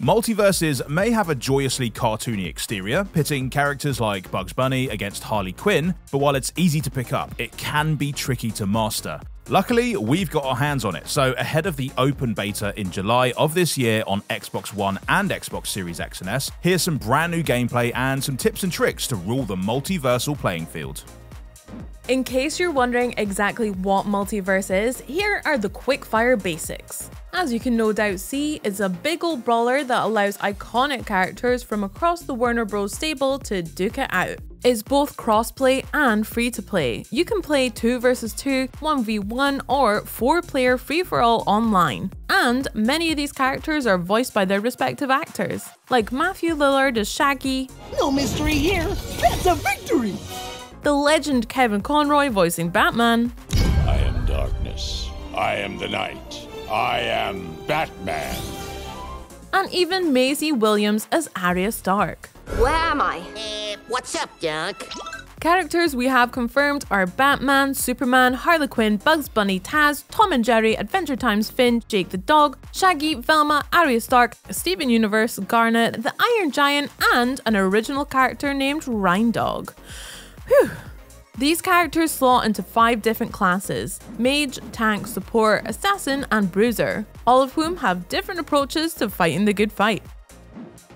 MultiVersus may have a joyously cartoony exterior, pitting characters like Bugs Bunny against Harley Quinn, but while it's easy to pick up, it can be tricky to master. Luckily, we've got our hands on it, so ahead of the open beta in July of this year on Xbox One and Xbox Series X and S, here's some brand new gameplay and some tips and tricks to rule the multiversal playing field. In case you're wondering exactly what MultiVersus is, here are the quickfire basics. As you can no doubt see, it's a big old brawler that allows iconic characters from across the Warner Bros. stable to duke it out. It's both crossplay and free to play. You can play 2 vs 2, 1v1, or 4 player free for all online. And many of these characters are voiced by their respective actors, like Matthew Lillard as Shaggy. No mystery here, that's a victory! the legend Kevin Conroy voicing Batman. I am darkness. I am the night. I am Batman. And even Maisie Williams as Arya Stark. Where am I? Uh, what's up, Doc? Characters we have confirmed are Batman, Superman, Harley Quinn, Bugs Bunny, Taz, Tom and Jerry, Adventure Time's Finn, Jake the Dog, Shaggy, Velma, Arya Stark, Steven Universe, Garnet, the Iron Giant, and an original character named Reindog. Whew. These characters slot into five different classes Mage, Tank, Support, Assassin, and Bruiser, all of whom have different approaches to fighting the good fight.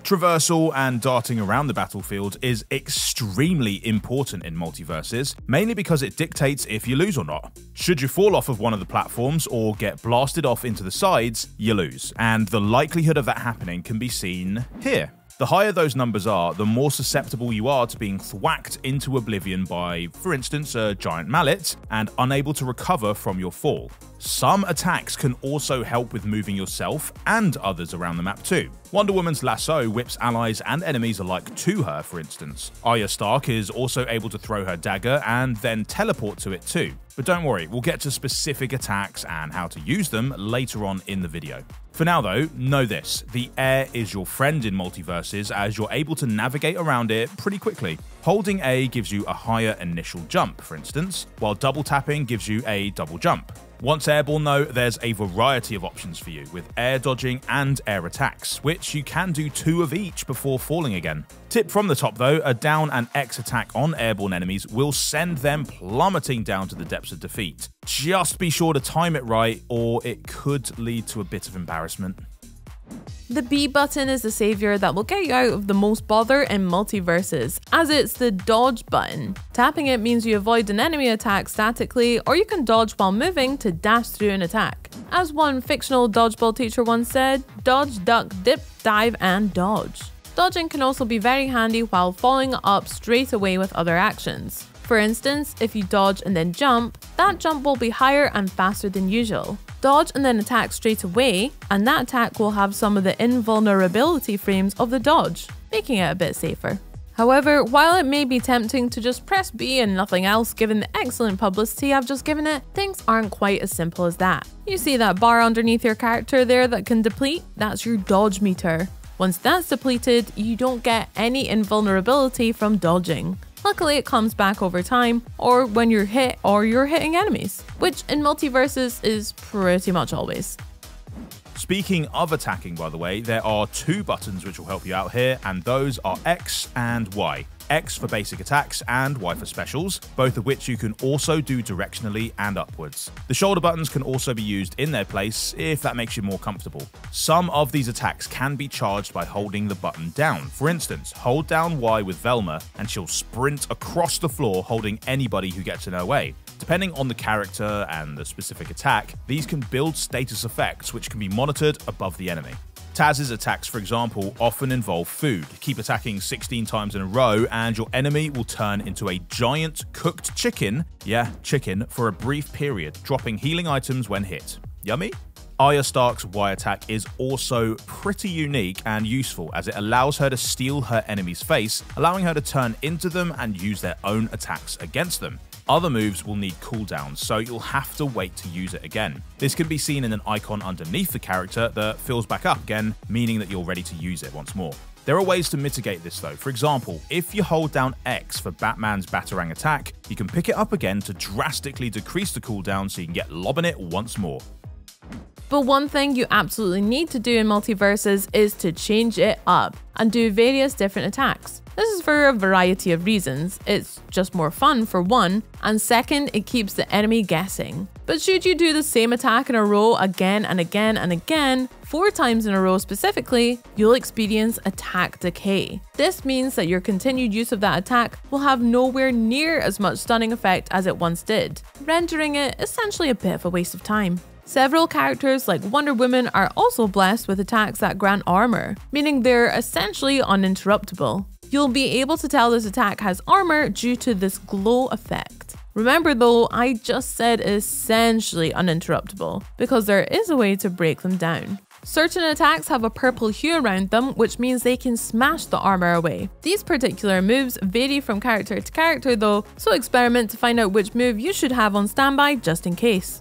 Traversal and darting around the battlefield is extremely important in MultiVersus, mainly because it dictates if you lose or not. Should you fall off of one of the platforms or get blasted off into the sides, you lose, and the likelihood of that happening can be seen here. The higher those numbers are, the more susceptible you are to being thwacked into oblivion by, for instance, a giant mallet, and unable to recover from your fall. Some attacks can also help with moving yourself and others around the map too. Wonder Woman's lasso whips allies and enemies alike to her, for instance. Arya Stark is also able to throw her dagger and then teleport to it too. But don't worry, we'll get to specific attacks and how to use them later on in the video. For now though, know this, the air is your friend in MultiVersus as you're able to navigate around it pretty quickly. Holding A gives you a higher initial jump, for instance, while double tapping gives you a double jump. Once airborne though, there's a variety of options for you, with air dodging and air attacks, which you can do two of each before falling again. Tip from the top though, a down and X attack on airborne enemies will send them plummeting down to the depths of defeat. Just be sure to time it right, or it could lead to a bit of embarrassment. The B button is the savior that will get you out of the most bother in MultiVersus, as it's the dodge button. Tapping it means you avoid an enemy attack statically, or you can dodge while moving to dash through an attack. As one fictional dodgeball teacher once said, dodge, duck, dip, dive, and dodge. Dodging can also be very handy while following up straight away with other actions. For instance, if you dodge and then jump, that jump will be higher and faster than usual. Dodge and then attack straight away, and that attack will have some of the invulnerability frames of the dodge, making it a bit safer. However, while it may be tempting to just press B and nothing else given the excellent publicity I've just given it, things aren't quite as simple as that. You see that bar underneath your character there that can deplete? That's your dodge meter. Once that's depleted, you don't get any invulnerability from dodging. Luckily, it comes back over time, or when you're hit or you're hitting enemies, which in MultiVersus is pretty much always. Speaking of attacking, by the way, there are two buttons which will help you out here, and those are X and Y. X for basic attacks and Y for specials, both of which you can also do directionally and upwards. The shoulder buttons can also be used in their place if that makes you more comfortable. Some of these attacks can be charged by holding the button down. For instance, hold down Y with Velma and she'll sprint across the floor holding anybody who gets in her way. Depending on the character and the specific attack, these can build status effects which can be monitored above the enemy. Taz's attacks, for example, often involve food. Keep attacking 16 times in a row, and your enemy will turn into a giant cooked chicken, yeah, chicken, for a brief period, dropping healing items when hit. Yummy? Arya Stark's Y attack is also pretty unique and useful as it allows her to steal her enemy's face, allowing her to turn into them and use their own attacks against them. Other moves will need cooldowns, so you'll have to wait to use it again. This can be seen in an icon underneath the character that fills back up again, meaning that you're ready to use it once more. There are ways to mitigate this though. For example, if you hold down X for Batman's Batarang attack, you can pick it up again to drastically decrease the cooldown so you can get lobbing it once more. But one thing you absolutely need to do in MultiVersus is to change it up and do various different attacks. This is for a variety of reasons. It's just more fun for one, and second, it keeps the enemy guessing. But should you do the same attack in a row again and again and again, four times in a row specifically, you'll experience attack decay. This means that your continued use of that attack will have nowhere near as much stunning effect as it once did, rendering it essentially a bit of a waste of time. Several characters like Wonder Woman are also blessed with attacks that grant armor, meaning they're essentially uninterruptible. You'll be able to tell this attack has armor due to this glow effect. Remember though, I just said essentially uninterruptible, because there is a way to break them down. Certain attacks have a purple hue around them, which means they can smash the armor away. These particular moves vary from character to character though, so experiment to find out which move you should have on standby just in case.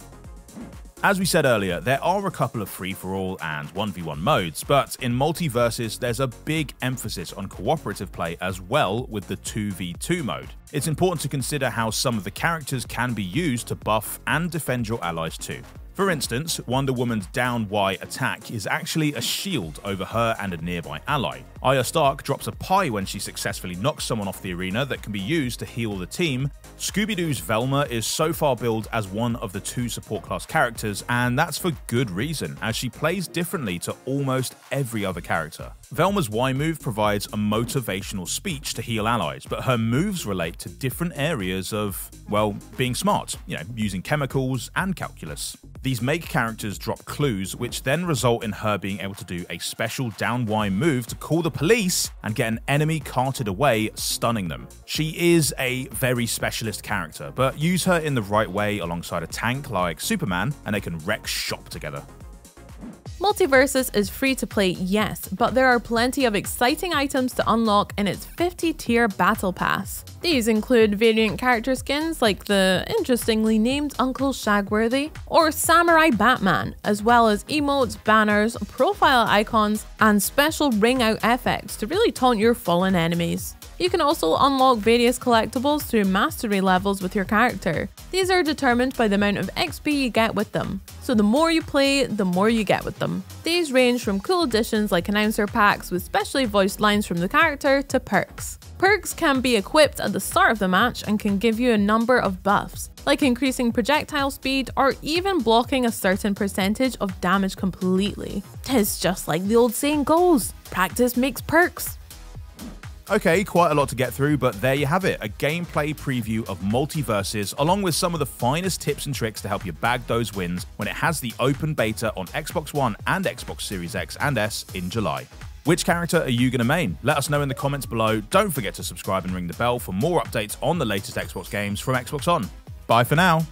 As we said earlier, there are a couple of free-for-all and 1v1 modes, but in MultiVersus there's a big emphasis on cooperative play as well with the 2v2 mode. It's important to consider how some of the characters can be used to buff and defend your allies too. For instance, Wonder Woman's down Y attack is actually a shield over her and a nearby ally. Arya Stark drops a pie when she successfully knocks someone off the arena that can be used to heal the team. Scooby-Doo's Velma is so far billed as one of the two support class characters, and that's for good reason, as she plays differently to almost every other character. Velma's Y move provides a motivational speech to heal allies, but her moves relate to different areas of, well, being smart, you know, using chemicals and calculus. These make characters drop clues, which then result in her being able to do a special down Y move to call the police and get an enemy carted away, stunning them. She is a very specialist character, but use her in the right way alongside a tank like Superman, and they can wreck shop together. MultiVersus is free to play, yes, but there are plenty of exciting items to unlock in its 50 tier Battle Pass. These include variant character skins like the interestingly named Uncle Shagworthy or Samurai Batman, as well as emotes, banners, profile icons, and special ring out effects to really taunt your fallen enemies. You can also unlock various collectibles through mastery levels with your character. These are determined by the amount of XP you get with them, so the more you play, the more you get with them. These range from cool additions like announcer packs with specially voiced lines from the character to perks. Perks can be equipped at the start of the match and can give you a number of buffs, like increasing projectile speed or even blocking a certain percentage of damage completely. It's just like the old saying goes, practice makes perks. Okay, quite a lot to get through, but there you have it a gameplay preview of MultiVersus, along with some of the finest tips and tricks to help you bag those wins when it has the open beta on Xbox One and Xbox Series X and S in July. Which character are you going to main? Let us know in the comments below. Don't forget to subscribe and ring the bell for more updates on the latest Xbox games from Xbox On. Bye for now.